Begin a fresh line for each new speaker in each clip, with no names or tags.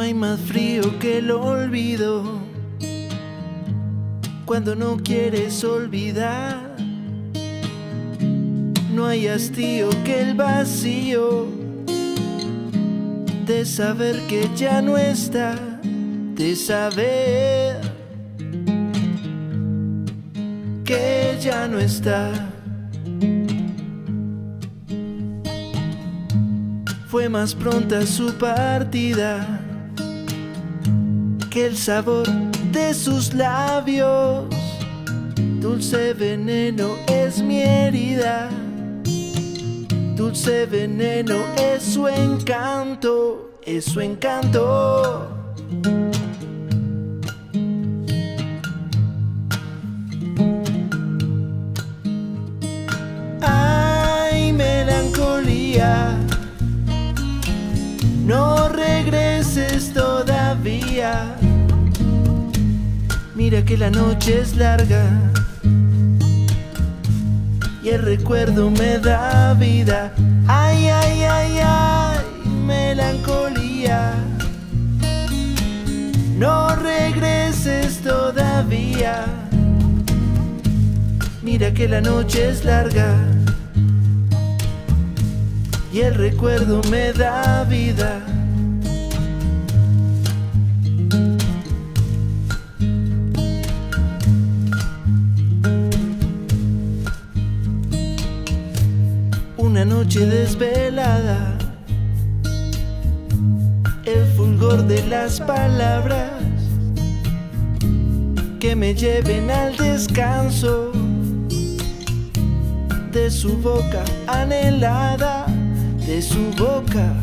hay más frío que el olvido cuando no quieres olvidar. No hay hastío que el vacío de saber que ya no está, de saber que ya no está. Fue más pronta su partida el sabor de sus labios. Dulce veneno es mi herida. Dulce veneno es su encanto, es su encanto. Ay, melancolía, no regreses todavía. Mira que la noche es larga y el recuerdo me da vida. Ay, ay, ay, ay, melancolía. No regreses todavía. Mira que la noche es larga y el recuerdo me da vida. Noche desvelada, el fulgor de las palabras que me lleven al descanso de su boca anhelada, de su boca.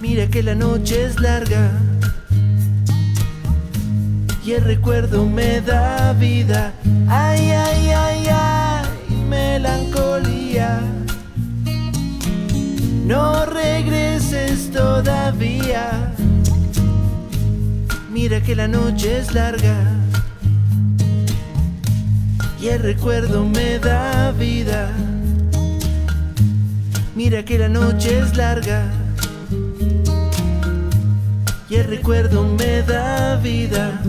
Mira que la noche es larga y el recuerdo me da vida. Ay, ay, ay, ay, melancolía. No regreses todavía. Mira que la noche es larga y el recuerdo me da vida. Mira que la noche es larga y el recuerdo me da vida.